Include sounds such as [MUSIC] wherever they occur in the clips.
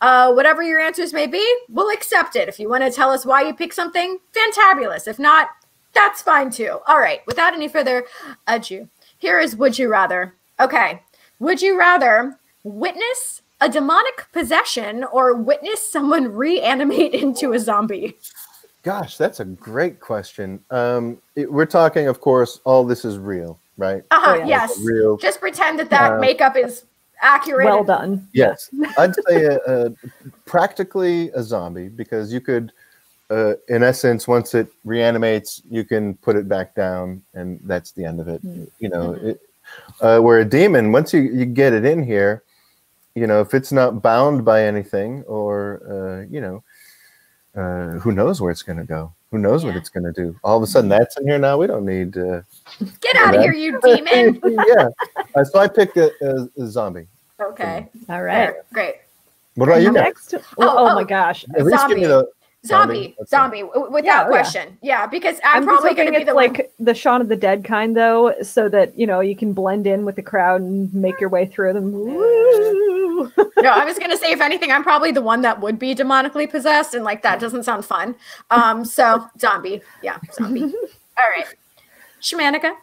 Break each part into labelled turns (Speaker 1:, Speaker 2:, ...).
Speaker 1: Uh, whatever your answers may be, we'll accept it. If you want to tell us why you picked something, fantabulous. If not, that's fine too. All right, without any further ado, here is Would You Rather. Okay, would you rather witness a demonic possession or witness someone reanimate into a zombie?
Speaker 2: Gosh, that's a great question. Um, it, we're talking, of course, all this is real, right?
Speaker 1: Uh huh. Yes.
Speaker 2: Real.
Speaker 1: Just pretend that that
Speaker 2: Uh,
Speaker 1: makeup is accurate.
Speaker 3: Well done.
Speaker 2: Yes, [LAUGHS] I'd say a, a, practically a zombie because you could, uh, in essence, once it reanimates, you can put it back down, and that's the end of it. You know, it, uh, where a demon, once you, you get it in here, you know, if it's not bound by anything, or uh, you know, uh, who knows where it's going to go? Who knows what it's going to do? All of a sudden, that's in here now. We don't need. Uh,
Speaker 1: Get out of here, you demon. [LAUGHS]
Speaker 2: yeah, uh, so I picked a, a, a zombie.
Speaker 1: Okay.
Speaker 3: All right.
Speaker 1: Fair. Great.
Speaker 2: What about you?
Speaker 3: Next. Oh, oh
Speaker 1: oh.
Speaker 3: my gosh.
Speaker 2: At least give me
Speaker 1: Zombie.
Speaker 2: the
Speaker 1: Zombie,
Speaker 2: That's
Speaker 1: zombie, w- without
Speaker 3: Yeah, oh, yeah.
Speaker 1: question. Yeah. because I'm,
Speaker 3: I'm,
Speaker 1: probably
Speaker 3: just
Speaker 1: going to be the
Speaker 3: like
Speaker 1: one.
Speaker 3: the Shaun of the Dead kind, though, so that you know you can blend in with the crowd and make your way through them. Woo! [LAUGHS]
Speaker 1: No, I was [LAUGHS] going to say, if anything, I'm probably the one that would be demonically possessed, and like that doesn't sound fun. Um, so zombie, yeah, zombie. [LAUGHS] All right, Shamanica.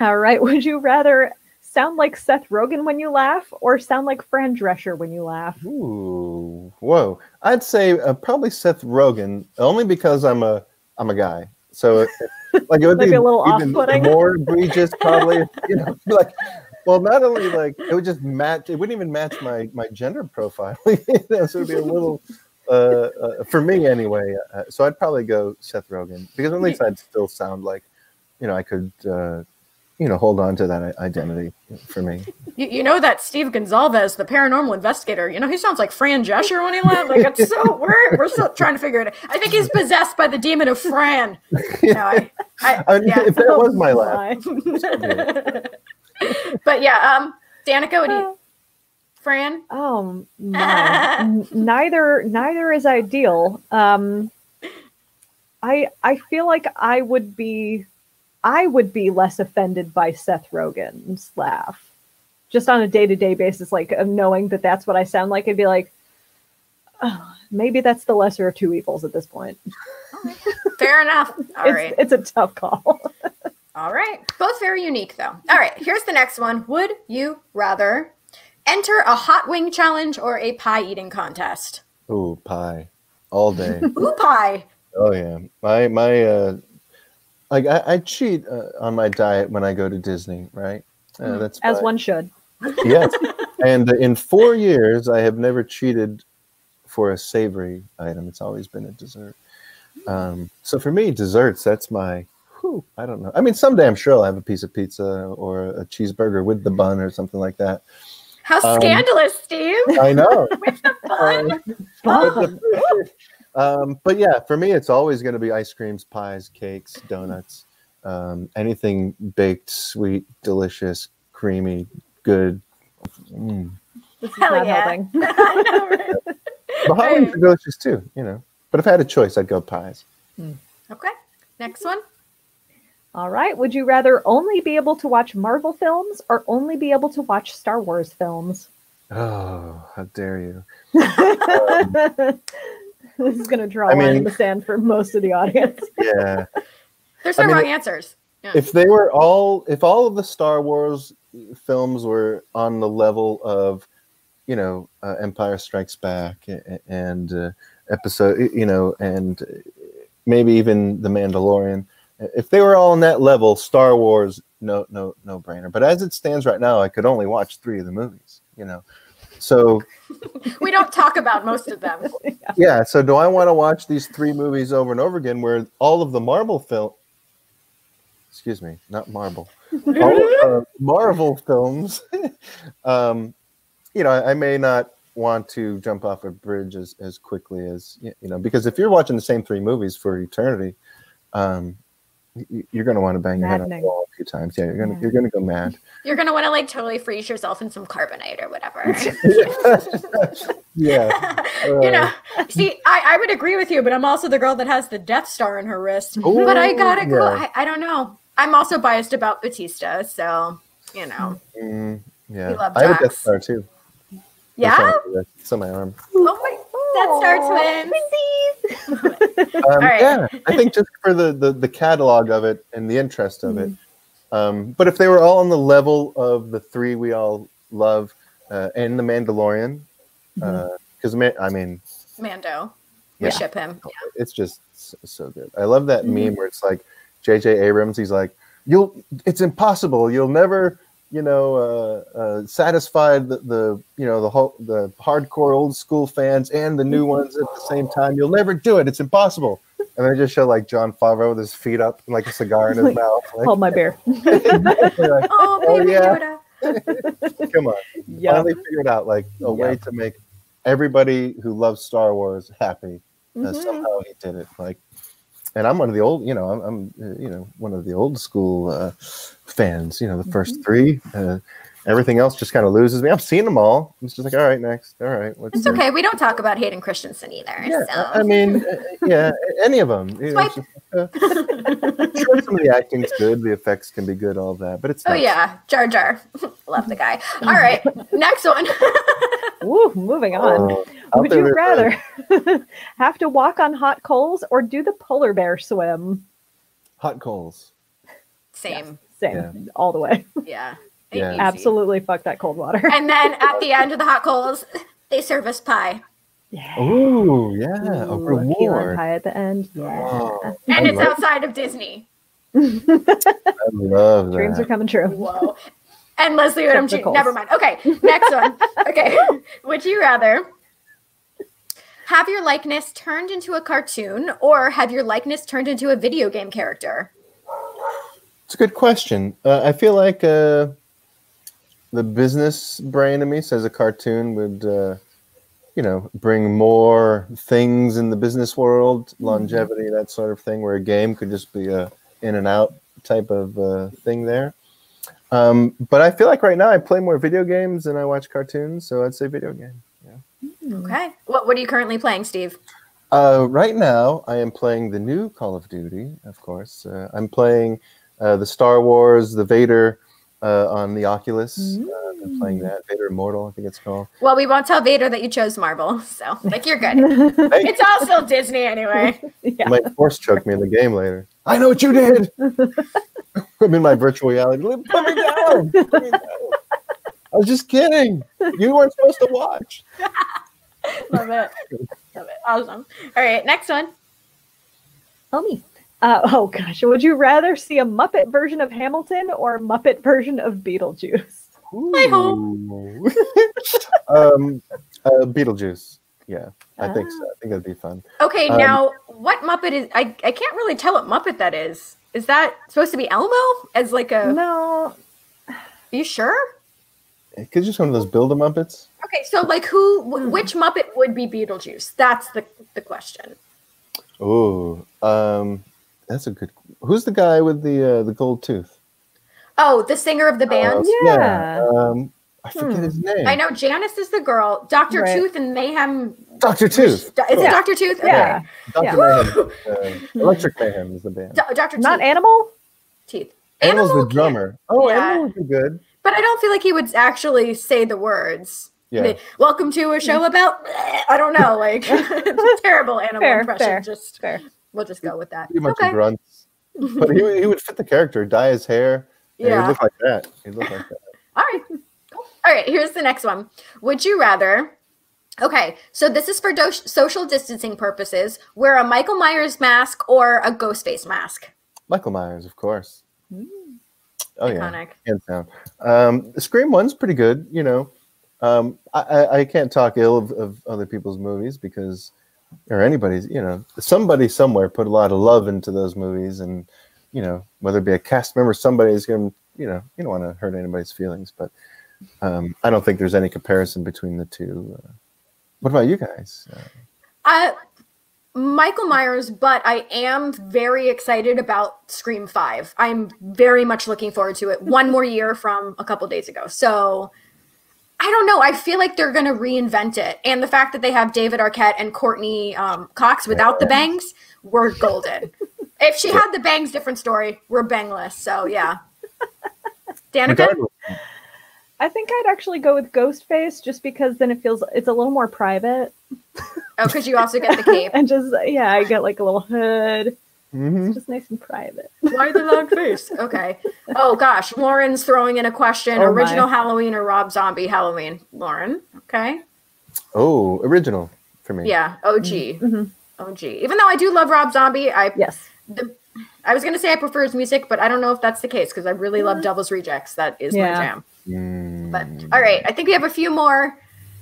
Speaker 3: All right. Would you rather sound like Seth Rogen when you laugh, or sound like Fran Drescher when you laugh?
Speaker 2: Ooh, whoa! I'd say uh, probably Seth Rogen, only because I'm a I'm a guy. So, [LAUGHS] like, it would be
Speaker 3: a little
Speaker 2: even more egregious, probably. [LAUGHS] You know, [LAUGHS] like, well, not only like it would just match, it wouldn't even match my my gender profile. you know, so it'd be a little. Uh, uh, for me anyway, uh, so I'd probably go Seth Rogen because at least I'd still sound like, you know, I could, uh, you know, hold on to that identity for me.
Speaker 1: You, you know that Steve Gonsalves, the paranormal investigator. You know he sounds like Fran Drescher when he laughs. Like it's so we're we're still trying to figure it. out. I think he's possessed by the demon of Fran. No, I, I, [LAUGHS]
Speaker 2: I
Speaker 1: yeah.
Speaker 2: if that was my laugh,
Speaker 1: but yeah, um, Danica, what do you? Fran.
Speaker 3: Oh my! [LAUGHS] Neither neither is ideal. Um, I I feel like I would be I would be less offended by Seth Rogen's laugh, just on a day to day basis, like of knowing that that's what I sound like. I'd be like, oh, maybe that's the lesser of two evils at this point. [LAUGHS]
Speaker 1: Fair enough. [LAUGHS] All
Speaker 3: it's,
Speaker 1: right.
Speaker 3: it's a tough call. [LAUGHS]
Speaker 1: All right. Both very unique, though. All right. Here's the next one. Would you rather enter a hot wing challenge or a pie eating contest?
Speaker 2: Ooh, pie, all day.
Speaker 1: Ooh, pie.
Speaker 2: oh yeah, my my uh, like I, I cheat uh, on my diet when I go to Disney, right? Uh, that's
Speaker 3: As
Speaker 2: fine.
Speaker 3: one should. [LAUGHS]
Speaker 2: yes. And uh, in four years, I have never cheated for a savory item. It's always been a dessert. Um, so for me, desserts, that's my. Whew, I don't know. I mean, someday I'm sure I'll have a piece of pizza or a cheeseburger with the bun or something like that.
Speaker 1: How
Speaker 2: Um,
Speaker 1: scandalous, Steve.
Speaker 2: I know. [LAUGHS]
Speaker 1: Fun.
Speaker 2: Um, [LAUGHS] um, but yeah, for me, it's always going to be ice creams, pies, cakes, donuts, um, anything baked, sweet, delicious, creamy, good. Mm.
Speaker 3: This is
Speaker 1: Hell yeah.
Speaker 3: helping. [LAUGHS]
Speaker 1: I know, right? [LAUGHS]
Speaker 2: But hot wings are delicious too, you know. But if I had a choice, I'd go pies.
Speaker 1: Okay. Next one.
Speaker 3: All right. Would you rather only be able to watch Marvel films or only be able to watch Star Wars films?
Speaker 2: Oh, how dare you! [LAUGHS] [LAUGHS]
Speaker 3: this is going to draw
Speaker 2: I
Speaker 3: a line in the sand for most of the audience. [LAUGHS]
Speaker 2: Yeah.
Speaker 1: There's
Speaker 2: I
Speaker 1: no
Speaker 2: mean,
Speaker 1: wrong answers. Yeah.
Speaker 2: if they were all, if all of the Star Wars films were on the level of, you know, uh, Empire Strikes Back a- a- and uh, episode, you know, and maybe even The Mandalorian, if they were all on that level, Star Wars, no, no, no brainer. But as it stands right now, I could only watch three of the movies, you know. So
Speaker 1: we don't talk about most of them. [LAUGHS]
Speaker 2: yeah, so do I want to watch these three movies over and over again where all of the Marvel film excuse me, not Marvel. all of, uh, Marvel films [LAUGHS] um you know, I, I may not want to jump off a bridge as, as quickly as you know, because if you're watching the same three movies for eternity, um y- you're going to want to bang your head on the wall a few times. Yeah, you're going to
Speaker 3: Yeah.
Speaker 2: you're going to go mad.
Speaker 1: You're gonna want to like totally freeze yourself in some carbonite or whatever. [LAUGHS]
Speaker 2: yeah. [LAUGHS]
Speaker 1: you know, see, I, I would agree with you, but I'm also the girl that has the Death Star in her wrist. but I gotta go.
Speaker 2: yeah.
Speaker 1: I, I don't know. I'm also biased about Bautista, so you know.
Speaker 2: Mm, yeah. I have a Death Star too.
Speaker 1: Yeah.
Speaker 2: It's on my. It's on my arm.
Speaker 1: Oh my Death Star twins.
Speaker 2: Um,
Speaker 1: right.
Speaker 2: Yeah, I think just for the, the the catalog of it and the interest of it.
Speaker 1: Mm-hmm.
Speaker 2: Um, but if they were all on the level of the three we all love uh, and the Mandalorian, because I mean,
Speaker 1: Mando. We ship him.
Speaker 2: it's just so, so good. I love that
Speaker 1: Mm-hmm.
Speaker 2: meme where it's like J.J. Abrams. He's like, "You'll, it's impossible. You'll never, you know, uh, uh, satisfy the, the, you know, the whole, the hardcore old school fans and the
Speaker 1: Mm-hmm.
Speaker 2: new ones at the same time. You'll never do it. It's impossible." And they just show like Jon Favreau with his feet up and like a cigar in his
Speaker 3: Like,
Speaker 2: mouth. Like,
Speaker 3: Hold my beer. [LAUGHS]
Speaker 2: like, [LAUGHS]
Speaker 1: Oh,
Speaker 2: Oh,
Speaker 1: baby
Speaker 2: yeah. [LAUGHS] Come on,
Speaker 3: Yeah.
Speaker 2: finally figured out like a way to make everybody who loves Star Wars happy. Uh,
Speaker 3: Mhm.
Speaker 2: somehow he did it. Like, and I'm one of the old, you know, I'm, I'm uh, you know, one of the old school uh, fans. You know, the 1st three. Uh, everything else just kind of loses me. I've seen them all. It's just like, all right, next. All right, what's
Speaker 1: It's okay. We don't talk about Hayden Christensen either.
Speaker 2: Yeah,
Speaker 1: so.
Speaker 2: I I mean, uh, yeah, any of them. You know, just, uh, sure, some of the acting's good, the effects can be good, all that, but it's
Speaker 1: oh
Speaker 2: not-
Speaker 1: yeah, Jar Jar. [LAUGHS] Love the guy. All right, [LAUGHS] next one. [LAUGHS]
Speaker 3: Woo, moving on.
Speaker 2: Uh, out
Speaker 3: Would you rather [LAUGHS] have to walk on hot coals or do the polar bear swim?
Speaker 2: hot coals?
Speaker 1: Same.
Speaker 3: Same,
Speaker 2: Yeah.
Speaker 3: all the way. [LAUGHS]
Speaker 1: Yeah.
Speaker 2: Yeah.
Speaker 3: Absolutely, fuck that cold water.
Speaker 1: And then [LAUGHS] at the end of the hot coals, they serve us pie.
Speaker 3: Yeah.
Speaker 2: Oh yeah,
Speaker 3: Ooh, key lime
Speaker 2: reward.
Speaker 3: pie at the end. Yeah.
Speaker 2: Oh,
Speaker 1: And
Speaker 2: I
Speaker 1: it's
Speaker 2: love-
Speaker 1: outside of Disney.
Speaker 2: I love that.
Speaker 3: Dreams are coming true.
Speaker 1: Whoa. And Leslie Odom. Jr.
Speaker 3: Tentacles.
Speaker 1: Never mind. Okay, next one. Okay. Would you rather have your likeness turned into a cartoon or have your likeness turned into a video game character?
Speaker 2: It's a good question. Uh, I feel like uh, the business brain in me says a cartoon would, uh, you know, bring more things in the business world, longevity, that sort of thing. Where a game could just be a in and out type of uh, thing there. Um, but I feel like right now I play more video games than I watch cartoons, so I'd say video game.
Speaker 1: Okay. What What are you currently playing, Steve?
Speaker 2: Uh, right now, I am playing the new Call of Duty, of course. Uh, I'm playing uh, the Star Wars, the Vader uh, on the Oculus. Uh, I've been playing that. Vader Immortal, I think it's called.
Speaker 1: Well, we won't tell Vader that you chose Marvel, [LAUGHS] so like you're good. It's all still Disney anyway. [LAUGHS]
Speaker 2: you
Speaker 3: yeah.
Speaker 2: might force choke me in the game later. I know what you did! [LAUGHS] I'm in my virtual reality. Put me down! Put me down. I was just kidding. You weren't supposed to watch. [LAUGHS]
Speaker 1: Love it. Love it. Awesome. All right, next one.
Speaker 3: Tell me. Uh, oh gosh, would you rather see a Muppet version of Hamilton or a Muppet version of Beetlejuice?
Speaker 1: Hi ho.
Speaker 2: Ooh. [LAUGHS] um, uh, Beetlejuice. Yeah, I think so. I think that'd be fun.
Speaker 1: Okay,
Speaker 2: Um,
Speaker 1: now what Muppet is? I I can't really tell what Muppet that is. Is that supposed to be Elmo as like a?
Speaker 3: No,
Speaker 1: Are you sure?
Speaker 2: It could just one of those build a muppets.
Speaker 1: Okay, so like who? Which Muppet would be Beetlejuice? That's the the question.
Speaker 2: Oh, um, that's a good. Who's the guy with the uh, the gold tooth?
Speaker 1: Oh, the singer of the band.
Speaker 2: Uh,
Speaker 3: Yeah.
Speaker 2: Um, I forget
Speaker 3: Hmm.
Speaker 2: his name.
Speaker 1: I know Janice is the girl. Doctor
Speaker 3: Right.
Speaker 1: Tooth and Mayhem.
Speaker 2: Doctor Tooth.
Speaker 1: Is it
Speaker 2: Oh,
Speaker 1: Doctor Tooth? Okay.
Speaker 3: Yeah.
Speaker 2: Dr.
Speaker 3: Yeah.
Speaker 2: Mayhem. Uh, Electric Mayhem is the band.
Speaker 1: Do- Doctor
Speaker 3: not
Speaker 1: Teeth.
Speaker 3: animal.
Speaker 1: Teeth.
Speaker 2: Animal's
Speaker 1: Animal
Speaker 2: the
Speaker 1: can-
Speaker 2: drummer. Oh,
Speaker 1: Yeah.
Speaker 2: Animal would be good.
Speaker 1: But I don't feel like he would actually say the words.
Speaker 2: Yeah.
Speaker 1: The, Welcome to a show about. I don't know, like [LAUGHS] [LAUGHS] it's a terrible animal
Speaker 3: Fair,
Speaker 1: impression.
Speaker 3: fair,
Speaker 1: Just
Speaker 3: fair.
Speaker 1: we'll just go with that.
Speaker 2: Pretty much
Speaker 1: okay.
Speaker 2: grunts. [LAUGHS] But he, would- he would fit the character, dye his hair.
Speaker 1: Yeah.
Speaker 2: He'd look like that. He'd look like that.
Speaker 1: All right. All right, Here's the next one. Would you rather? Okay, so this is for do- social distancing purposes. Wear a Michael Myers mask or a ghost face mask.
Speaker 2: Michael Myers, of course.
Speaker 3: Mm.
Speaker 2: Oh, yeah.
Speaker 1: Iconic.
Speaker 2: hands down. Um, Scream one's pretty good. You know, um, I, I, I can't talk ill of, of other people's movies because, or anybody's. You know, somebody somewhere put a lot of love into those movies, and you know, whether it be a cast member, somebody's going. to You know, you don't want to hurt anybody's feelings, but um, I don't think there's any comparison between the two. Uh, what about you guys? Uh,
Speaker 1: Uh, Michael Myers, but I am very excited about Scream 5. I'm very much looking forward to it. [LAUGHS] One more year from a couple days ago. So I don't know. I feel like they're going to reinvent it. And the fact that they have David Arquette and Courteney um, Cox without the bangs, we're golden. [LAUGHS] if she had the bangs, different story. We're bangless. So yeah. [LAUGHS] Danica?
Speaker 2: regardless,
Speaker 3: I think I'd actually go with Ghostface just because then it feels it's a little more private.
Speaker 1: Oh, because you also get the cape. [LAUGHS]
Speaker 3: and just yeah, I get like a little hood.
Speaker 2: Mhm.
Speaker 3: It's just nice and private.
Speaker 1: Why the long face? Okay. Oh gosh, Lauren's throwing in a question:
Speaker 3: Oh, my.
Speaker 1: original Halloween or Rob Zombie Halloween? Lauren. Okay.
Speaker 2: Oh, original for me.
Speaker 1: Yeah. OG.
Speaker 3: Mhm.
Speaker 1: OG. Even though I do love Rob Zombie, I
Speaker 3: Yes.
Speaker 1: the, I was gonna say I prefer his music, but I don't know if that's the case because I really love Devil's Rejects. That is
Speaker 3: Yeah.
Speaker 1: my jam.
Speaker 2: Mm.
Speaker 1: But all right, I think we have a few more.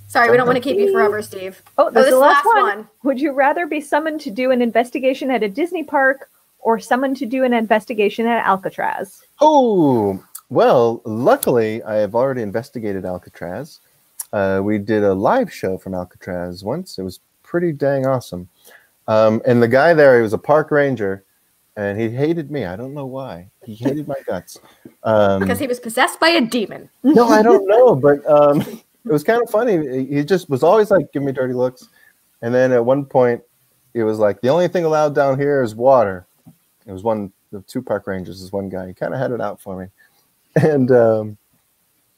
Speaker 1: Sorry, we don't want to keep you forever, Steve.
Speaker 3: Oh,
Speaker 1: this
Speaker 3: that's
Speaker 1: is
Speaker 3: the
Speaker 1: the
Speaker 3: last,
Speaker 1: last
Speaker 3: one.
Speaker 1: one.
Speaker 3: Would you rather be summoned to do an investigation at a Disney park or summoned to do an investigation at Alcatraz?
Speaker 2: Oh, well, luckily, I have already investigated Alcatraz. Uh, we did a live show from Alcatraz once. It was pretty dang awesome. Um, and the guy there, he was a park ranger, and he hated me. I don't know why. He hated my guts. Um,
Speaker 1: Because he was possessed by a demon.
Speaker 2: no, I don't know, [LAUGHS] but um, it was kind of funny. He just was always like, "Give me dirty looks," and then at one point, it was like, "The only thing allowed down here is water." It was one of the two park rangers. Is one guy. He kind of had it out for me, [LAUGHS] and um,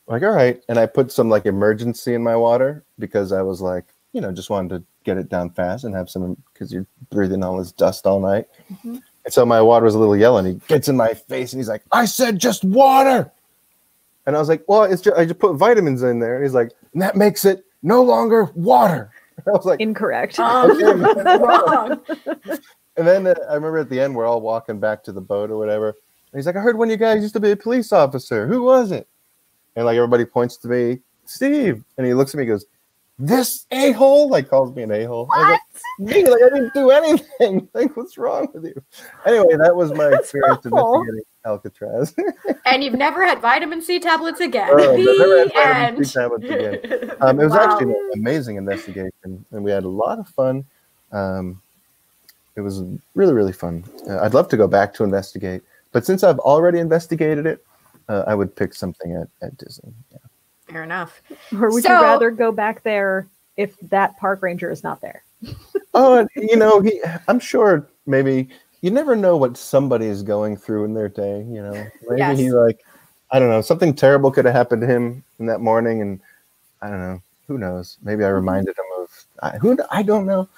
Speaker 2: like, all right. And I put some like Emergen-C in my water because I was like, you know, just wanted to get it down fast and have some because you're breathing all this dust all night.
Speaker 1: Mhm.
Speaker 2: And so my water was a little yellow, and he gets in my face and he's like, "I said just water." And I was like, well, it's just, I just put vitamins in there. And he's like, and that makes it no longer water. [LAUGHS] I was like,
Speaker 3: Incorrect.
Speaker 1: Um, [LAUGHS]
Speaker 2: Okay.
Speaker 1: wrong.
Speaker 2: and then uh, I remember at the end, we're all walking back to the boat or whatever. And he's like, I heard one of you guys used to be a police officer. Who was it? And like everybody points to me, Steve. And he looks at me and goes, This a hole? Like calls me an a hole.
Speaker 3: what?
Speaker 2: Me, like I didn't do anything. [LAUGHS] Like, what's wrong with you? Anyway, that was my
Speaker 3: That's
Speaker 2: experience
Speaker 3: awful.
Speaker 2: investigating Alcatraz. [LAUGHS]
Speaker 1: And you've never had vitamin C tablets again.
Speaker 2: Oh, I've never had
Speaker 1: the end.
Speaker 2: C tablets again. [LAUGHS] Um, it was
Speaker 1: Wow.
Speaker 2: actually an amazing investigation, and we had a lot of fun. Um, it was really, really fun. Uh, I'd love to go back to investigate, but since I've already investigated it, uh, I would pick something at, at Disney. Yeah.
Speaker 1: Fair enough.
Speaker 3: Or would
Speaker 1: So-
Speaker 3: you rather go back there if that park ranger is not there? [LAUGHS]
Speaker 2: Oh, you know, he, I'm sure maybe you never know what somebody is going through in their day. You know, maybe
Speaker 1: Yes.
Speaker 2: he like, I don't know, something terrible could have happened to him in that morning, and I don't know. Who knows? Maybe I mm-hmm. reminded him of I, who. I don't know.